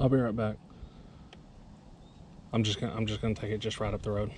I'll be right back. I'm just gonna I'm just gonna take it just right up the road.